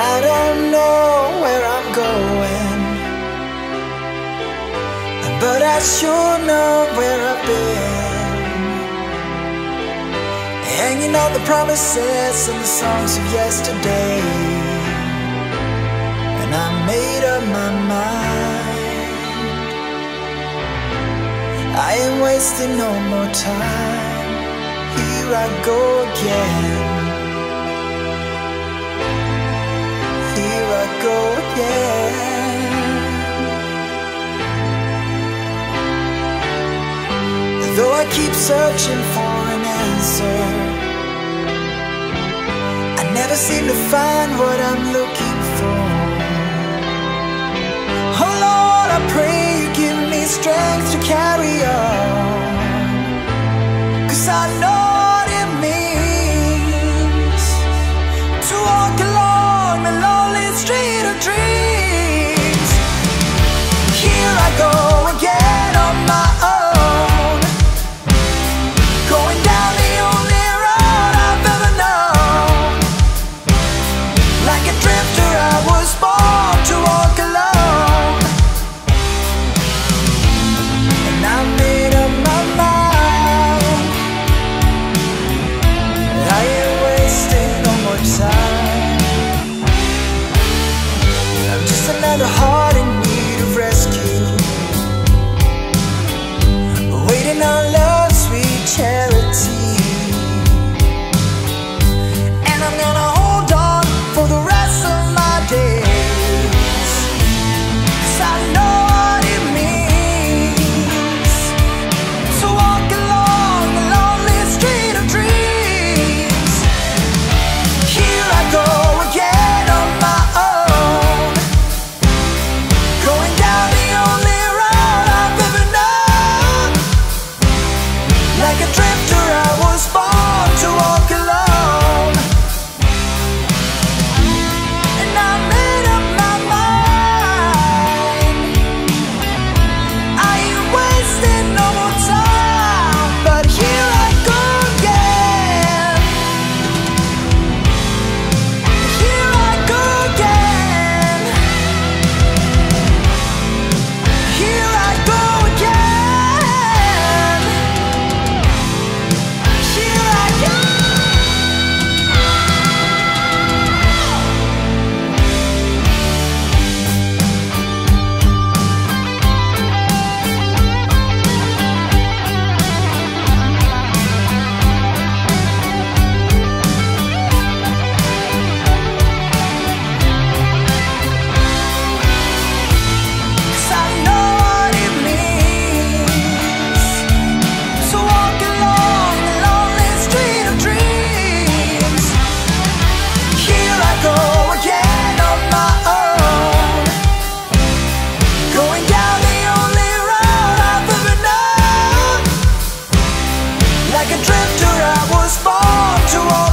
I don't know where I'm going, but I sure know where I've been. Hanging on the promises and the songs of yesterday, and I made up my mind. I ain't wasting no more time. Here I go again. Though I keep searching for an answer I never seem to find what I'm looking for. Oh Lord, I pray you give me strength to carry Like a drifter I was born to walk